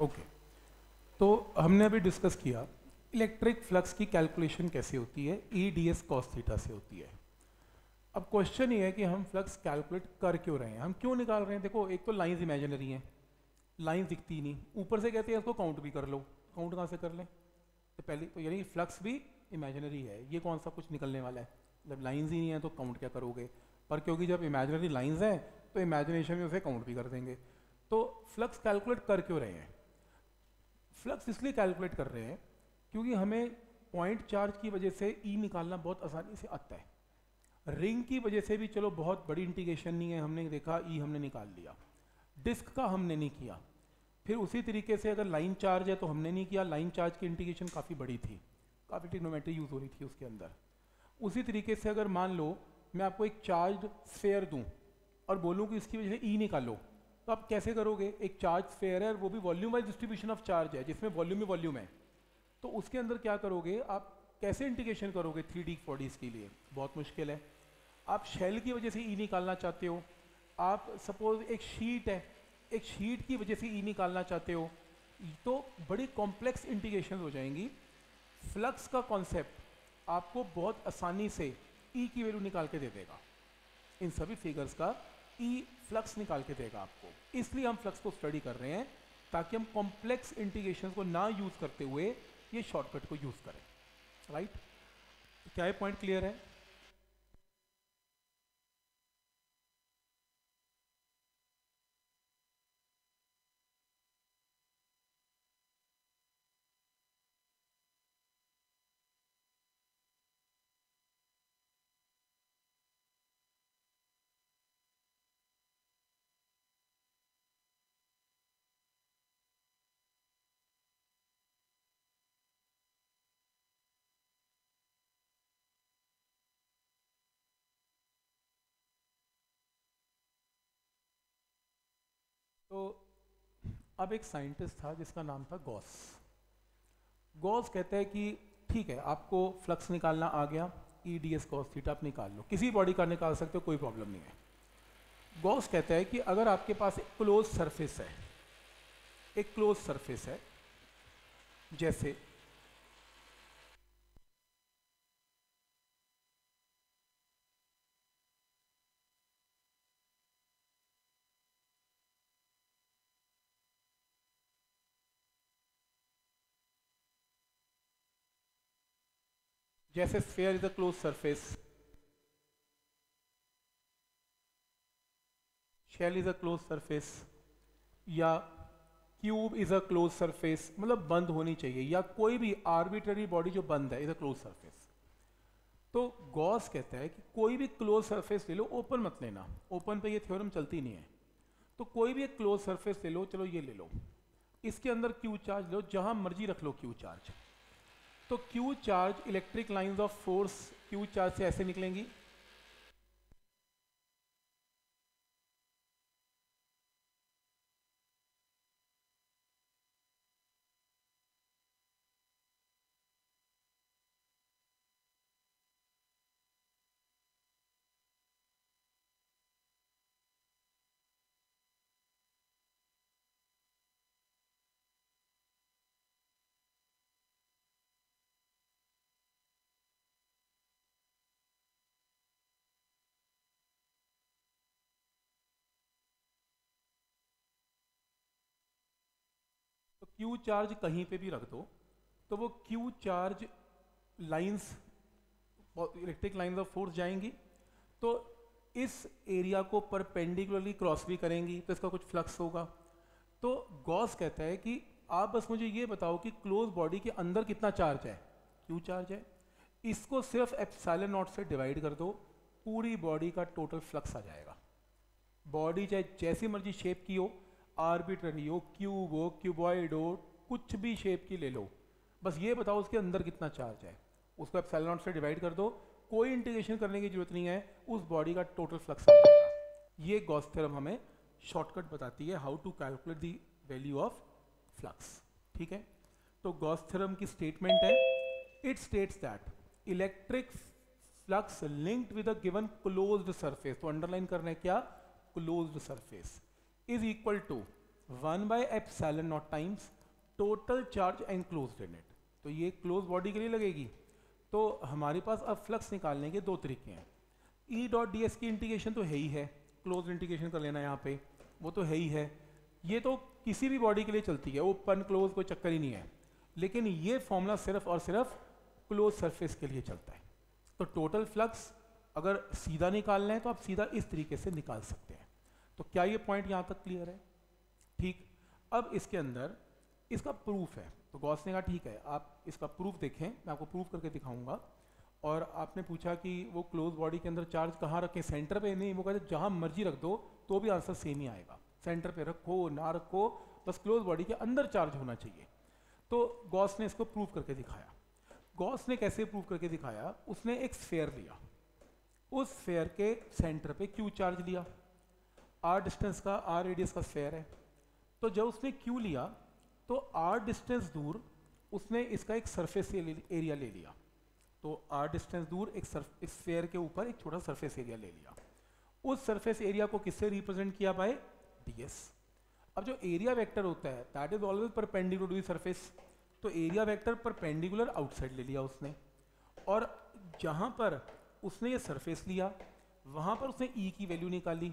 Okay तो हमने अभी डिस्कस किया इलेक्ट्रिक फ्लक्स की कैलकुलेशन कैसे होती है? E D S cos theta से होती है। अब क्वेश्चन ये है कि हम फ्लक्स कैलकुलेट कर क्यों रहे हैं? हम क्यों निकाल रहे हैं? देखो, एक तो लाइंस इमेजिनरी हैं। लाइंस दिखती नहीं। ऊपर से कहते हैं, इसको काउंट भी कर लो। काउंट कहाँ से कर लें? तो पहले तो यानी फ्लक्स भी इमेजिनरी है। ये कौन सा कुछ निकलने वाला है? जब लाइंस ही नहीं है तो काउंट क्या करोगे? पर क्योंकि जब इमेजिनरी लाइंस हैं तो इमेजिनेशन में उसे काउंट भी कर देंगे। तो फ्लक्स कैलकुलेट कर क्यों रहे हैं? फ्लक्स इसलिए कैलकुलेट कर रहे हैं क्योंकि हमें पॉइंट चार्ज की वजह से ई e निकालना बहुत आसानी से आता है। रिंग की वजह से भी चलो बहुत बड़ी इंटीग्रेशन नहीं है, हमने देखा ई e हमने निकाल लिया। डिस्क का हमने नहीं किया। फिर उसी तरीके से अगर लाइन चार्ज है तो हमने नहीं किया। लाइन चार्ज की इंटीग्रेशन काफ़ी बड़ी थी, काफ़ी टेक्नोमेट्री यूज़ हो रही थी उसके अंदर। उसी तरीके से अगर मान लो, मैं आपको एक चार्ज फेयर दूँ और बोलूँ कि इसकी वजह से ई e निकालो तो आप कैसे करोगे? एक चार्ज फेयर है, वो भी volume wise distribution of charge है, जिसमें वॉल्यूम ही वॉल्यूम है। तो उसके अंदर क्या करोगे? आप कैसे इंटीग्रेशन करोगे थ्री डी बॉडीज़ के लिए? बहुत मुश्किल है। आप शेल की वजह से ई e निकालना चाहते हो। आप सपोज़ एक शीट है, एक शीट की वजह से ई e निकालना चाहते हो तो बड़ी कॉम्प्लेक्स इंटीग्रेशन हो जाएँगी। फ्लक्स का कॉन्सेप्ट आपको बहुत आसानी से ई e की वैल्यू निकाल के दे देगा। इन सभी फिगर्स का ई फ्लक्स निकाल के देगा आपको। इसलिए हम फ्लक्स को स्टडी कर रहे हैं ताकि हम कॉम्प्लेक्स इंटीग्रेशन को ना यूज़ करते हुए ये शॉर्टकट को यूज़ करें। राइट क्या ये पॉइंट क्लियर है? तो अब एक साइंटिस्ट था जिसका नाम था गॉस। गॉस कहते हैं कि ठीक है, आपको फ्लक्स निकालना आ गया E D S cos theta आप निकाल लो। किसी बॉडी का निकाल सकते हो, कोई प्रॉब्लम नहीं है। गॉस कहता है कि अगर आपके पास एक क्लोज सरफेस है, एक क्लोज सरफेस है, जैसे जैसे sphere is a close surface shell is a close surface या cube is a close surface मतलब बंद होनी चाहिए। या कोई भी आर्बिट्ररी बॉडी जो बंद है इज़ अ क्लोज सरफेस तो गॉस कहता है कि कोई भी क्लोज सरफेस ले लो ओपन मत लेना। ओपन पे ये थ्योरम चलती नहीं है। तो कोई भी एक क्लोज सरफेस ले लो, चलो ये ले लो। इसके अंदर क्यू चार्ज लो, जहाँ मर्ज़ी रख लो क्यू चार्ज तो Q charge electric lines of force Q charge से ऐसे निकलेंगी। क्यू चार्ज कहीं पे भी रख दो तो वो Q charge lines electric lines of force जाएँगी। तो इस एरिया को परपेंडिकुलरली क्रॉस भी करेंगी तो इसका कुछ फ्लक्स होगा। तो गॉस कहता है कि आप बस मुझे ये बताओ कि क्लोज बॉडी के अंदर कितना चार्ज है? क्यू चार्ज है। इसको सिर्फ़ एप्साइलन नॉट से डिवाइड कर दो, पूरी बॉडी का टोटल फ्लक्स आ जाएगा। बॉडी चाहे जैसी मर्ज़ी शेप की हो आर्बिट्ररी हो क्यूब हो क्यूबॉइड हो, कुछ भी शेप की ले लो। बस ये बताओ उसके अंदर कितना चार्ज है। उसको आप नॉट से डिवाइड कर दो। कोई इंटीग्रेशन करने की ज़रूरत नहीं है। उस बॉडी का टोटल फ्लक्स ये गॉस हमें शॉर्टकट बताती है how to calculate the value of flux ठीक है? तो गॉस थ्योरम की स्टेटमेंट है। It states that electric flux linked with a given closed surface तो अंडरलाइन करना है क्या? Closed surface is equal to one by epsilon naught times total charge enclose in it तो ये क्लोज बॉडी के लिए लगेगी। तो हमारे पास अब फ्लक्स निकालने के दो तरीके हैं। ई डॉट डी एस की इंटीग्रेशन तो है ही है। क्लोज इंटीग्रेशन कर लेना यहाँ पे। वो तो है ही है। ये तो किसी भी बॉडी के लिए चलती है। ओपन क्लोज कोई चक्कर ही नहीं है। लेकिन ये फॉर्मूला सिर्फ़ और सिर्फ़ क्लोज सरफेस के लिए चलता है। तो टोटल फ्लक्स अगर सीधा निकालना है तो आप सीधा इस तरीके से निकाल सकते हैं। तो क्या ये पॉइंट यहाँ तक क्लियर है? ठीक। अब इसके अंदर इसका प्रूफ है। तो गॉस ने कहा, ठीक है, आप इसका प्रूफ देखें। मैं आपको प्रूफ करके दिखाऊँगा। और आपने पूछा कि वो क्लोज बॉडी के अंदर चार्ज कहाँ रखें? सेंटर पे नहीं। वो कहते, जहाँ मर्ज़ी रख दो तो भी आंसर सेम ही आएगा। सेंटर पे रखो, ना रखो, बस क्लोज बॉडी के अंदर चार्ज होना चाहिए। तो गॉस ने इसको प्रूव करके दिखाया। गॉस ने कैसे प्रूव करके दिखाया? उसने एक स्फेयर लिया। उस स्फेयर के सेंटर पे क्यू चार्ज लिया। आर डिस्टेंस का आर रेडियस का स्फेयर है। तो जब उसने क्यू लिया तो आर डिस्टेंस दूर उसने इसका एक सरफेस एरिया ले लिया। तो आर डिस्टेंस दूर एक स्फेयर के ऊपर एक छोटा सरफेस एरिया ले लिया। उस सरफेस एरिया को किससे रिप्रेजेंट किया बाय ds अब जो एरिया वेक्टर होता है that is always perpendicular to surface तो एरिया वेक्टर परपेंडिकुलर आउटसाइड ले लिया उसने। और जहाँ पर उसने ये सरफेस लिया, वहाँ पर उसने ई e की वैल्यू निकाली।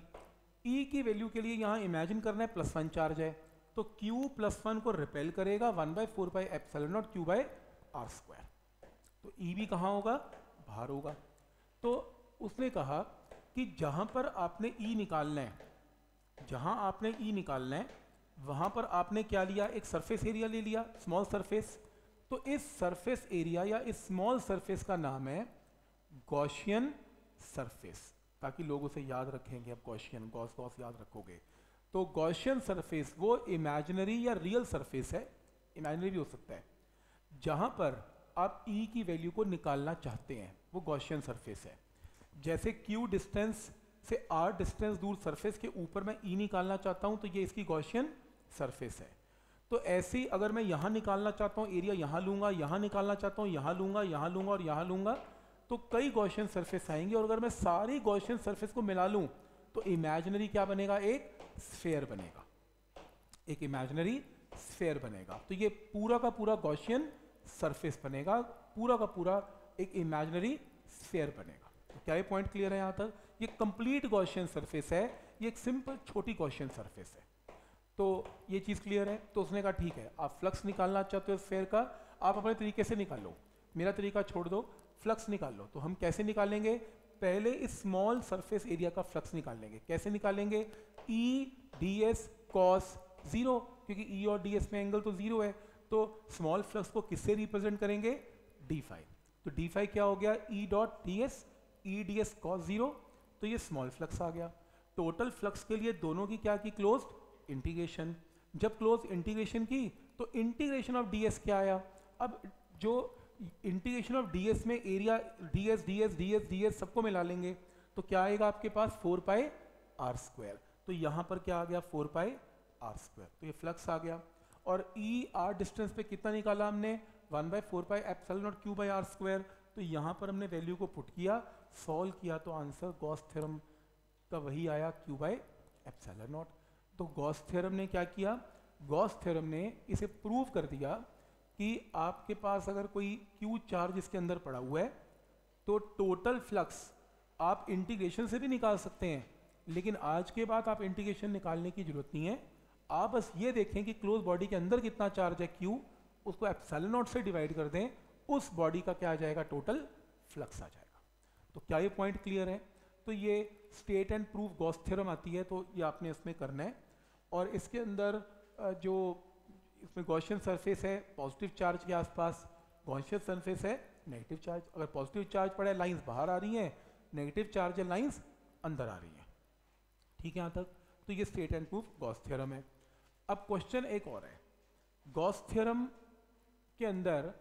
ई e की वैल्यू के लिए यहाँ इमेजिन करना है प्लस वन चार्ज है। तो क्यू प्लस वन को रिपेल करेगा one by four by epsilon naught Q by R square तो ई e भी कहाँ होगा? बाहर होगा। तो उसने कहा कि जहाँ पर आपने ई e निकालना है, जहाँ आपने ई निकालना है, वहाँ पर आपने क्या लिया? एक सरफेस एरिया ले लिया स्मॉल सरफेस तो इस सरफेस एरिया या इस स्मॉल सरफेस का नाम है गॉशियन सरफेस ताकि लोग उसे याद रखेंगे, अब गॉशियन गॉस गॉस याद रखोगे। तो गॉशियन सरफेस वो इमेजिनरी या रियल सरफेस है इमेजिनरी भी हो सकता है, जहाँ पर आप ई e की वैल्यू को निकालना चाहते हैं, वो गॉशियन सरफेस है। जैसे क्यू डिस्टेंस से आर डिस्टेंस दूर सरफेस के ऊपर मैं ई e निकालना चाहता हूँ तो ये इसकी गॉशियन सरफेस है। तो ऐसे ही अगर मैं यहाँ निकालना चाहता हूँ एरिया यहाँ लूँगा, यहाँ निकालना चाहता हूँ, यहाँ लूँगा यहाँ लूँगा और यहाँ लूँगा तो कई गॉशियन सरफेस आएँगे और अगर मैं सारी गॉशियन सरफेस को मिला लूँ तो इमेजिनरी क्या बनेगा? एक स्फेयर बनेगा। एक इमेजिनरी स्फेयर बनेगा। तो ये पूरा का पूरा गॉशियन सरफेस बनेगा। पूरा का पूरा एक इमेजिनरी स्फेयर बनेगा। तो क्या ये पॉइंट क्लियर है यहाँ तक? ये कंप्लीट गॉशियन सरफेस है। ये एक सिंपल छोटी गॉशियन सरफेस है। तो ये चीज़ क्लियर है। तो उसने कहा, ठीक है, आप फ्लक्स निकालना चाहते हो स्फेयर का, आप अपने तरीके से निकालो। मेरा तरीका छोड़ दो। फ्लक्स निकाल लो। तो हम कैसे निकालेंगे? पहले इस स्मॉल सरफेस एरिया का फ्लक्स निकाल लेंगे। कैसे निकालेंगे? E D S cos zero क्योंकि ई e और डी एस में एंगल तो ज़ीरो है। तो स्मॉल फ्लक्स को किससे रिप्रेजेंट करेंगे? डी फाइव तो डी फाइव क्या हो गया? E dot D S E D S cos zero तो ये स्मॉल फ्लक्स आ गया। टोटल फ्लक्स के लिए दोनों की क्या की? क्लोज इंटीग्रेशन जब क्लोज इंटीग्रेशन की तो इंटीग्रेशन ऑफ़ डी एस क्या आया? अब जो इंटीग्रेशन ऑफ़ डीएस में area DS DS DS DS सबको मिला लेंगे तो क्या आएगा आपके पास? Four pi R square. तो यहाँ पर क्या आ गया? Four pi R square. तो ये फ्लक्स आ गया। और ई आर डिस्टेंस पे कितना निकाला हमने? One by four pi epsilon naught Q by R square. तो यहाँ पर हमने वैल्यू को पुट किया, सॉल्व किया तो आंसर गॉस थ्योरम का वही आया, क्यू बाई एप्सल नॉट। तो गॉस थ्योरम ने क्या किया? गॉस थ्योरम ने इसे प्रूव कर दिया कि आपके पास अगर कोई क्यू चार्ज इसके अंदर पड़ा हुआ है तो टोटल फ्लक्स आप इंटीग्रेशन से भी निकाल सकते हैं। लेकिन आज के बाद आप इंटीग्रेशन निकालने की ज़रूरत नहीं है। आप बस ये देखें कि क्लोज बॉडी के अंदर कितना चार्ज है क्यू उसको एप्सिलॉन नॉट से डिवाइड कर दें, उस बॉडी का क्या आ जाएगा? टोटल फ्लक्स आ जाएगा। तो क्या ये पॉइंट क्लियर है? तो ये state and proof Gauss theorem आती है तो ये आपने इसमें करना है। और इसके अंदर जो इसमें गॉशियन सरफेस है पॉजिटिव चार्ज के आसपास गॉशियन सरफेस है नेगेटिव चार्ज अगर पॉजिटिव चार्ज पड़े लाइंस बाहर आ रही हैं नेगेटिव चार्ज है लाइंस अंदर आ रही हैं। ठीक है यहाँ तक? तो ये state and proof Gauss theorem है। अब क्वेश्चन एक और है। गॉस थ्योरम के अंदर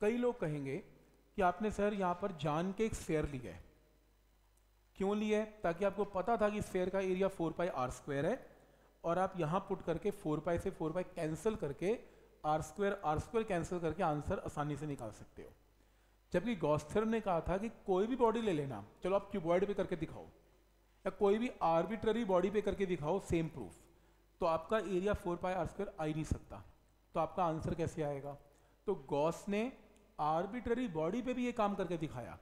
कई लोग कहेंगे कि आपने सर यहाँ पर जान के एक स्फेयर लिया है। क्यों लिया है? ताकि आपको पता था कि स्फेयर का area four pi R square है। और आप यहाँ पुट करके फोर पाई से फोर पाई कैंसिल करके R square R square cancel करके आंसर आसानी से निकाल सकते हो। जबकि गॉस्थर ने कहा था कि कोई भी बॉडी ले लेना। चलो आप क्यूबॉइड पे करके दिखाओ। या कोई भी आर्बिट्ररी बॉडी पे करके दिखाओ, सेम प्रूफ। तो आपका area four pi R square आ ही नहीं सकता। तो आपका आंसर कैसे आएगा? तो गॉस ने आर्बिट्ररी बॉडी पे भी ये काम करके दिखाया।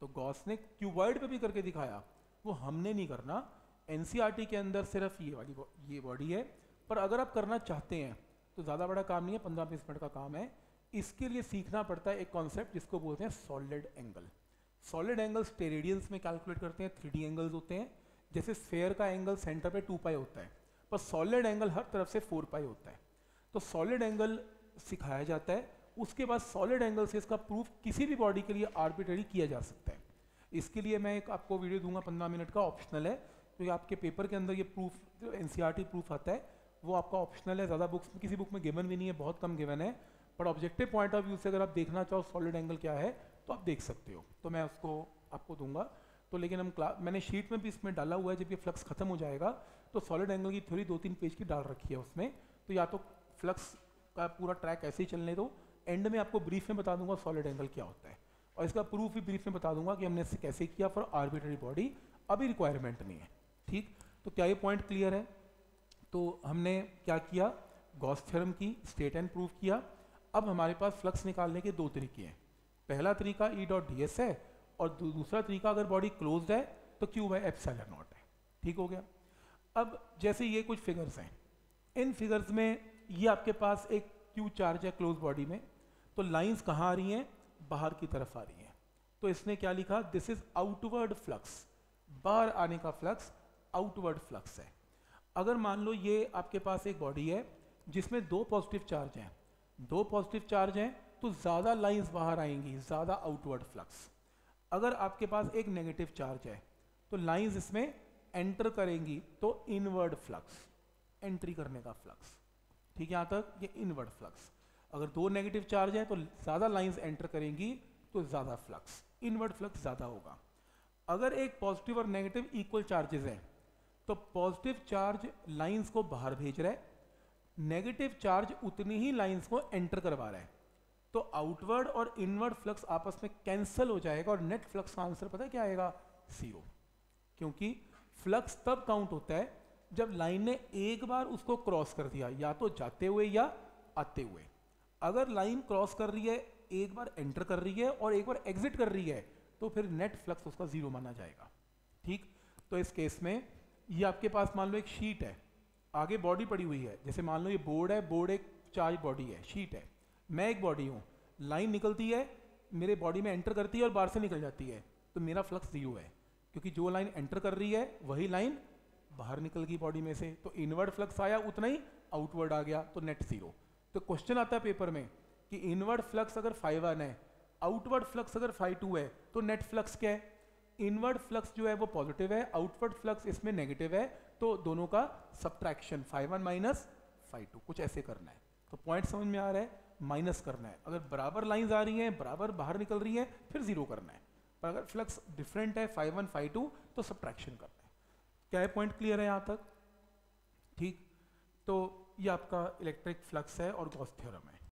तो गॉस ने क्यूबॉइड पे भी करके दिखाया। वो हमने नहीं करना। एनसीईआरटी के अंदर सिर्फ़ ये वाली ये बॉडी है। पर अगर आप करना चाहते हैं तो ज़्यादा बड़ा काम नहीं है, पंद्रह बीस मिनट का काम है। इसके लिए सीखना पड़ता है एक कॉन्सेप्ट जिसको बोलते हैं solid angle solid angle steradians में कैलकुलेट करते हैं थ्री एंगल्स होते हैं। जैसे स्फेयर का एंगल सेंटर पे टू पाई होता है। पर सॉलिड एंगल हर तरफ़ से फोर पाई होता है। तो सॉलिड एंगल सिखाया जाता है। उसके बाद सॉलिड एंगल से इसका प्रूफ किसी भी बॉडी के लिए आर्बिट्ररी किया जा सकता है। इसके लिए मैं एक आपको वीडियो दूँगा, पंद्रह मिनट का ऑप्शनल है। तो आपके पेपर के अंदर ये प्रूफ जो एन प्रूफ आता है, वो आपका ऑप्शनल है, ज़्यादा बुक्स किसी बुक में गिवन भी नहीं है, बहुत कम गिवन है but objective point of view से अगर आप देखना चाहो सॉलिड एंगल क्या है तो आप देख सकते हो। तो मैं उसको आपको दूँगा। तो लेकिन हम क्लास मैंने शीट में भी इसमें डाला हुआ है, जब ये फ्लक्स खत्म हो जाएगा तो सॉलिड एंगल की थ्योरी दो तीन पेज की डाल रखी है उसमें। तो या तो फ्लक्स का पूरा ट्रैक ऐसे ही चलने दो। एंड में आपको ब्रीफ में बता दूँगा सॉलिड एंगल क्या होता है। और इसका प्रूफ भी ब्रीफ में बता दूँगा कि हमने इससे कैसे किया फॉर आर्बिट्ररी बॉडी अभी रिक्वायरमेंट नहीं है। ठीक? तो क्या ये पॉइंट क्लियर है? तो हमने क्या किया? गॉस थ्योरम की स्टेट एंड प्रूव किया। अब हमारे पास फ्लक्स निकालने के दो तरीके हैं। पहला तरीका ई डॉट डी एस है और दूसरा तरीका अगर बॉडी क्लोज है तो क्यू बाई एप्सिलॉन नॉट है। ठीक हो गया? अब जैसे ये कुछ फिगर्स हैं। इन फिगर्स में ये आपके पास एक क्यू चार्ज है क्लोज बॉडी में। तो लाइंस कहाँ आ रही हैं? बाहर की तरफ़ आ रही हैं। तो इसने क्या लिखा? दिस इज़ आउटवर्ड फ्लक्स बाहर आने का फ्लक्स आउटवर्ड फ्लक्स है। अगर मान लो ये आपके पास एक बॉडी है, जिसमें दो पॉजिटिव चार्ज हैं। दो पॉजिटिव चार्ज हैं तो ज़्यादा लाइंस बाहर आएँगी, ज़्यादा आउटवर्ड फ्लक्स अगर आपके पास एक नेगेटिव चार्ज है तो लाइंस इसमें एंटर करेंगी तो इनवर्ड फ्लक्स एंट्री करने का फ्लक्स ठीक है, यहाँ तक ये इनवर्ड फ्लक्स अगर दो नेगेटिव चार्ज है तो ज़्यादा लाइंस एंटर करेंगी तो ज़्यादा फ्लक्स इनवर्ड फ्लक्स ज़्यादा होगा। अगर एक पॉजिटिव और नेगेटिव इक्वल चार्जेस हैं तो पॉजिटिव चार्ज लाइंस को बाहर भेज रहा है। नेगेटिव चार्ज उतनी ही लाइंस को एंटर करवा रहा है। तो आउटवर्ड और इनवर्ड फ्लक्स आपस में कैंसिल हो जाएगा और नेट फ्लक्स का आंसर पता है क्या आएगा? ज़ीरो क्योंकि फ्लक्स तब काउंट होता है जब लाइन ने एक बार उसको क्रॉस कर दिया, या तो जाते हुए या आते हुए। अगर लाइन क्रॉस कर रही है, एक बार एंटर कर रही है और एक बार एग्जिट कर रही है तो फिर नेट फ्लक्स उसका ज़ीरो माना जाएगा। ठीक? तो इस केस में ये आपके पास मान लो एक शीट है। आगे बॉडी पड़ी हुई है। जैसे मान लो ये बोर्ड है बोर्ड एक चार्ज बॉडी है शीट है। मैं एक बॉडी हूँ। लाइन निकलती है, मेरे बॉडी में एंटर करती है और बाहर से निकल जाती है। तो मेरा फ्लक्स ज़ीरो है। क्योंकि जो लाइन एंटर कर रही है, वही लाइन बाहर निकल गई बॉडी में से। तो इनवर्ड फ्लक्स आया, उतना ही आउटवर्ड आ गया तो नेट ज़ीरो तो क्वेश्चन आता है पेपर में कि इनवर्ड फ्लक्स अगर फाइव वन है आउटवर्ड फ्लक्स अगर फाइव टू है तो नेट फ्लक्स क्या है? इनवर्ड फ्लक्स जो है वो पॉजिटिव है, आउटवर्ड फ्लक्स इसमें नेगेटिव है तो दोनों का subtraction, phi one minus phi two, कुछ ऐसे करना है। तो पॉइंट समझ में आ रहा है, माइनस करना है। अगर बराबर लाइंस आ रही हैं, बराबर बाहर निकल रही हैं, फिर ज़ीरो करना है। पर अगर फ्लक्स डिफरेंट है, फाइव वन, फाइव टू तो सब्ट्रैक्शन करना है। क्या है पॉइंट क्लियर है यहाँ तक? ठीक। तो ये आपका इलेक्ट्रिक फ्लक्स है और गॉस थ्योरम है।